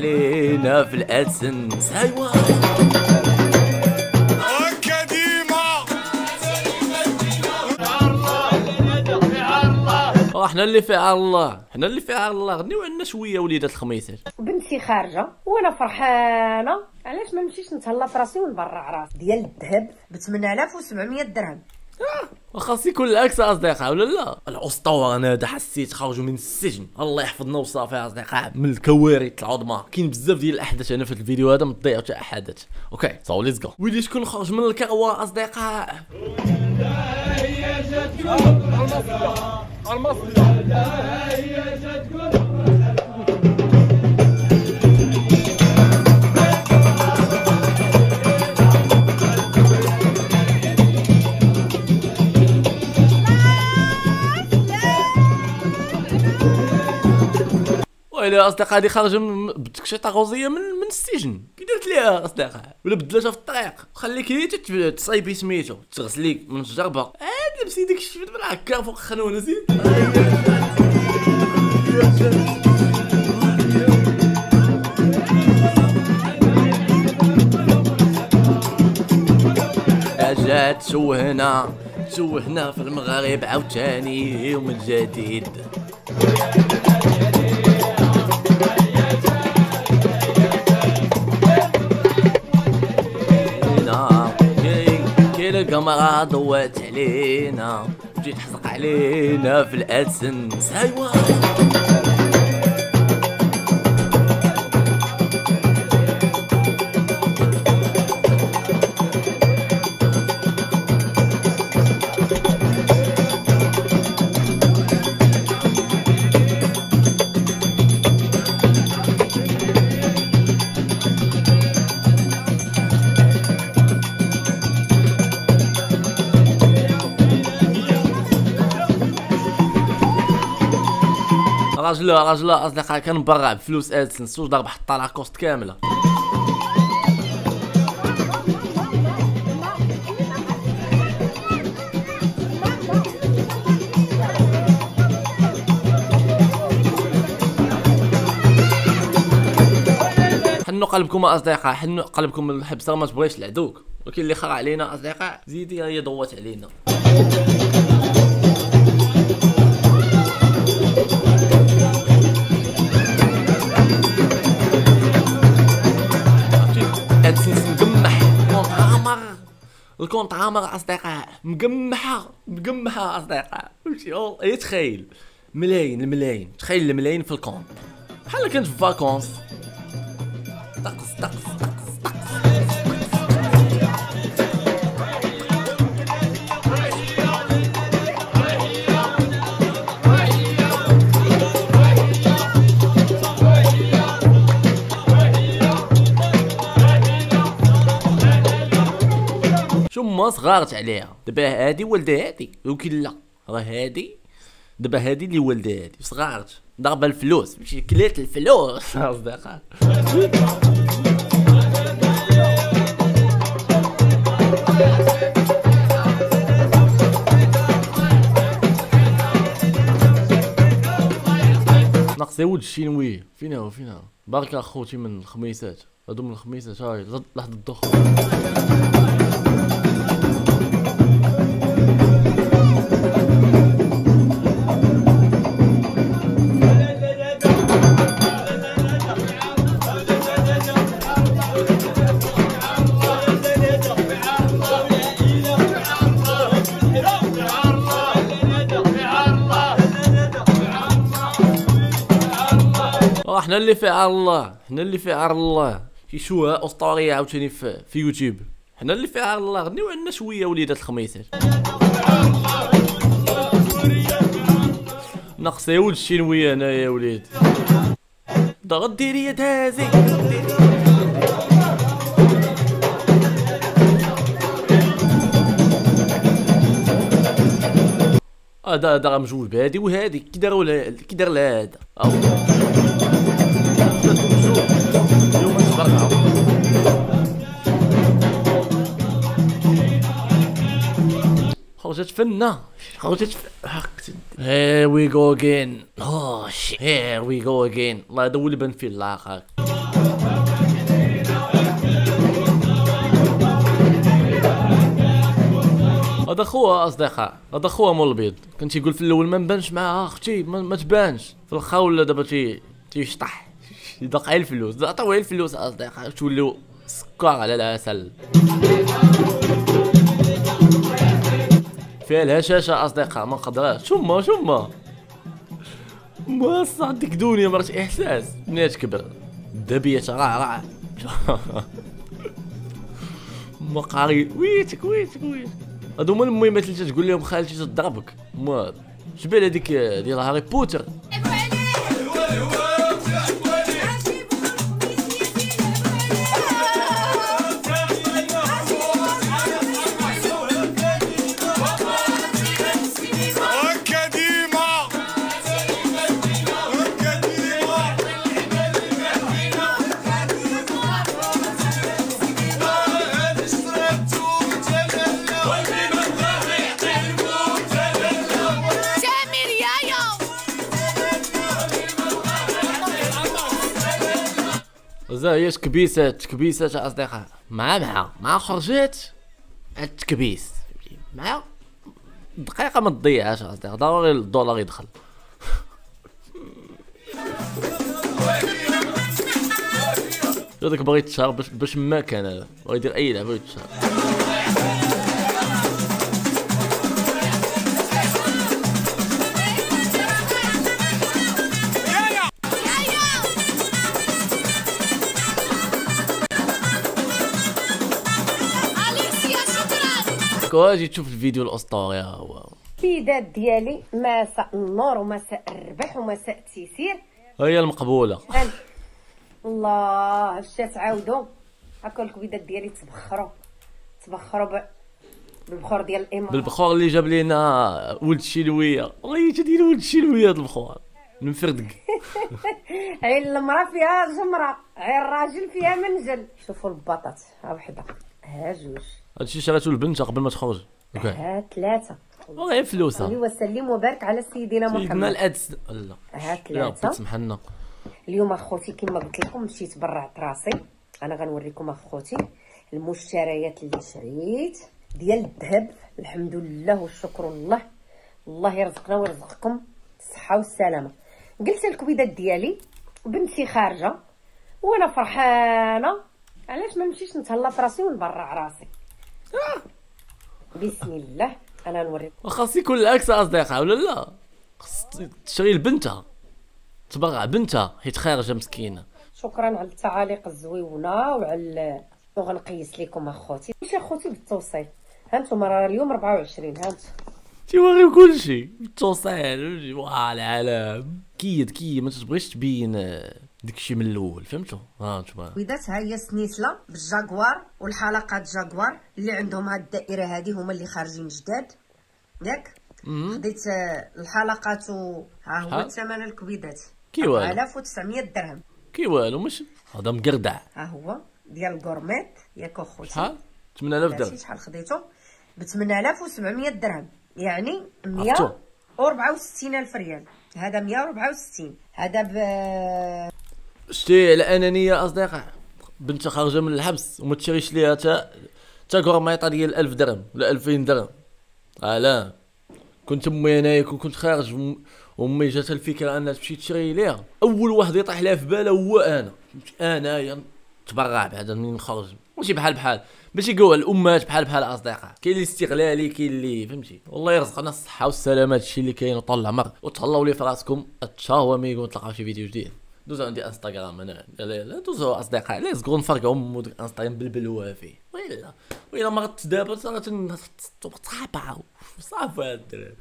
علينا في الادسنس ايوا هكا ديما أه حنا اللي فيها الله. حنا اللي فيها الله. غنيو عندنا شوية وليدات الخميسات بنتي خارجة وأنا فرحانة. علاش ما نمشيش نتهلا في راسي ونبرع راسي؟ ديال الذهب ب 8700 درهم. خاص يكون العكس أصدقاء ولا لا؟ الأسطورة أنا هذا حسيت خرجوا من السجن الله يحفظنا وصافي أصدقاء. من الكوارث العظمى. كاين بزاف ديال الأحداث هنا في الفيديو هذا ما تضيعوا حتى أحداث. أوكي سو ليتس جو ويلي شكون خرج من الكروة أصدقاء. ويلي أصدقاء خارجه من بتكشيطه غوزيه من من السجن. كي درت ليها أصدقاء؟ ولا بدلتها في الطريق. خليك هي تصايبي سميتو. تغسليك من الجربة. عاد لبسي ديك الشفت بلا هكا فوق الخنونة زيد جات توهنا توهنا في المغرب عاوتاني ومن جديد كي القمرة ضوات علينا جيت تحزق علينا في الادسنس ايوا راجل راجل اصدقاء كان مبرع بفلوس ادسنس واش ضرب حطها لاكوست كاملة. حنوا قلبكم أصدقاء؟ حنوا قلبكم من الحبسه ما تبغيش العدوك ولكن اللي خرع علينا أصدقاء زيدي هي ضوات علينا. الكونت عامر أصدقاء مقمحة مقمحة أصدقاء. فهمتي اي تخيل؟ ملايين الملايين. تخيل الملايين في الكونت بحال كنت في فاكونس؟ طقس طقس طقس. شو ما صغارت عليها. دابا هادي ولدها هادي. ولكن لا. راه هادي. دابا هادي اللي ولدها هادي. صغارت. ضربة الفلوس. ماشي كلات الفلوس. أصدقاء. ناقص ولد الشينوي فين هو فين هو. بارك اخوتي من الخميسات. هادو من الخميسات. هاي لحظة الدخول. إحنا اللي في عار الله. إحنا اللي في عار الله. شي شوها اسطوريه عاوتاني في, في يوتيوب. إحنا اللي في عار الله. غنيو عندنا شوية وليدات الخميسات ناقص يا ولد الشينويه أنا يا وليد. ضغط ديري يا دازي هذا هذا مجوج بهادي وهادي كي داروا كي دار لها هذا. خرجت فنة. خرجت ف... Here we go again. Oh shit. Here we go again. الله اللي بان فيه العاق هذا خوها اصدقاء هذا خوها مول البيض. كان تيقول في الأول ما نبانش معاها أختي ما, ما تبانش. في الآخر ولا دابا تي تيشطح يدق على الفلوس عطاو على الفلوس أصدقاء توليو سكر على العسل فيها الهشاشة أصدقاء ما قدرات شما شما ما عندك دنيا مرات إحساس. منين تكبر الدبية رع رع ما قاري ويتك ويتك ويتك. هادو هما المهمات اللي تقول لهم خالتي تضربك. ما شبال هذيك ديال هاري بوتر. زايش كبيسات كبيسات اصدقاء مع مع مع خرجت التكبيس مع دقيقة ما تضيعهاش اصدقاء ضروري الدولار يدخل هذاك باغي يتشهر باش باش ما كان هذا باغي يدير اي لعبة يتشهر كواجي تشوف الفيديو الاسطوري ها هو. السيدات ديالي مساء النور ومساء الربح ومساء التيسير هي المقبولة. هل- الله اش تعاودوا هاكا الكبيدات ديالي تبخروا تبخروا ب... بالبخور ديال الامارات بالبخور اللي جاب لينا ولد الشلوية والله تدير ولد الشلوية هاد البخور. من فردق عين المرأة فيها جمرة. عين الراجل فيها منجل. شوفوا البطاط ها وحدة. ها جوج. هادشي شراتو البنت قبل ما تخرج. أوكي. ها ثلاثة. والله فلوسها. صلي وسلم وبارك على سيدنا سيدنا محمد. الأدس. لا. ها لا ثلاثة. بتسمح لنا اليوم أخوتي كما قلت لكم مشيت برعت راسي أنا غنوريكم أخوتي المشتريات اللي شريت ديال الذهب. الحمد لله والشكر لله. الله يرزقنا ويرزقكم الصحه والسلامة. قلت الكبيدات ديالي. بنتي خارجة. وأنا فرحانة. علاش ما نمشيش نتهلا في راسي ونبرع راسي؟ بسم الله. أنا نوريكم خاص يكون العكس أصدقاء ولا لا خاص تشري لبنتها. تبرع بنتها. حيت خارجه مسكينة. شكرا على التعاليق الزويونه وعلى وغنقيس لكم أخوتي. ماشي أخوتي بالتوصيل. هانتوما راه اليوم 24 هانت تيوريو كلشي التوصيل واه العالم. كيد كيد ما تبغيش تبين داكشي من الأول فهمتوا ها انتما وداتها هي السنيسله بالجاكوار والحلقات جاكوار اللي عندهم هاد الدائرة هادي هما اللي خارجين جداد. ياك؟ خديت آه، الحلقات ها هو الثمن الكبيدات كي والو؟ 1900 درهم. كي والو؟ مش هذا مقردع. ها هو ديال الكورميت ياك أخوتي. ها؟ 8000 درهم. شحال خديته ب 8700 درهم. يعني 100 ألف ريال. هذا 164 هذا ب شتي على انانيه أصدقاء بنت خارجة من الحبس وما تشريش ليها تا تا كورميطه ديال 1000 درهم ولا 2000 درهم. الا كنت أمي انايا كنت خارج امي جاتها الفكرة أنها تمشي تشري ليها. أول واحد يطيح لها في بالها هو أنا. انايا نتبرع بعد نخرج. ماشي بحال بحال. ماشي كوع الامهات بحال بحال الاصدقاء كاين اللي استغلالي كاين اللي فهمتي؟ والله يرزقنا الصحة والسلامه هادشي اللي كاين وطول العمر. وتهلاو لي في راسكم. تشاو ميغو نتلاقاو في فيديو جديد. دوزو عندي إنستغرام أنا. لا لا دوزو أصدقاء. لا زكون نفرقعو وديك إنستغرام بالبلوه فيه ويلا ويلا ما صافي صافي صافي هاد الدراري